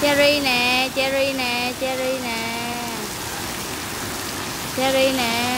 cherry nè cherry nè cherry nè. Cherry nè.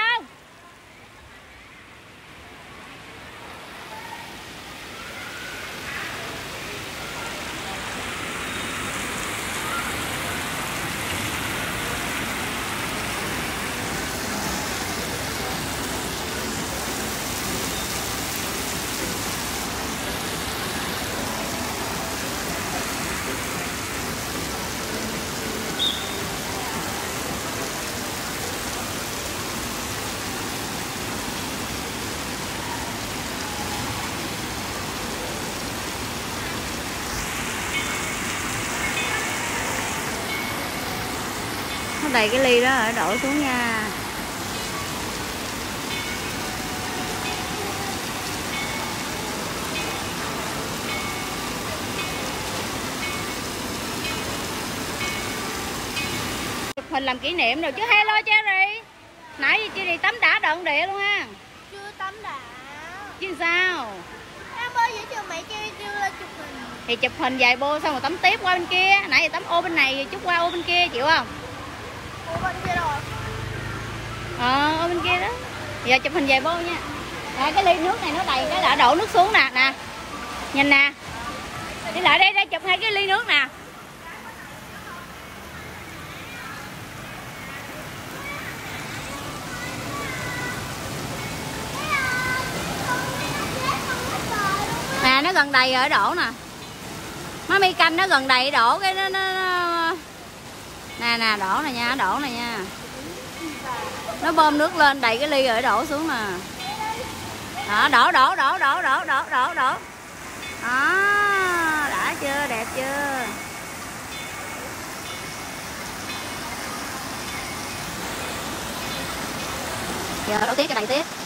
now. Đầy cái ly đó rồi đổ xuống nha. Chụp hình làm kỷ niệm rồi chứ. Hello Cherry Nãy giờ Cherry tắm đã đận địa luôn ha. Chưa tắm đã. Chứ sao? Em ơi giữa trường mẹ chơi chưa lên chụp hình. Thì chụp hình vài bô xong rồi tắm tiếp qua bên kia. Nãy giờ tắm ô bên này chút qua ô bên kia chịu không ủa bên kia rồi Ờ ô bên kia đó. Giờ chụp hình về vô nha. À, cái ly nước này nó đầy cái đã đổ nước xuống nè nè. Nhìn nè. Đi lại đây đây chụp hai cái ly nước nè. Nè nó gần đầy rồi đổ nè. Má mi canh nó gần đầy đổ cái nó, nó, nó... Nè nè, đổ nè nha, đổ nè nha. Nó bơm nước lên đầy cái ly rồi đổ xuống nè. Đó, đổ đổ đổ đổ đổ đổ đổ đổ. Đó, đã chưa, đẹp chưa? Giờ đổ tiếp cái đầy tiếp.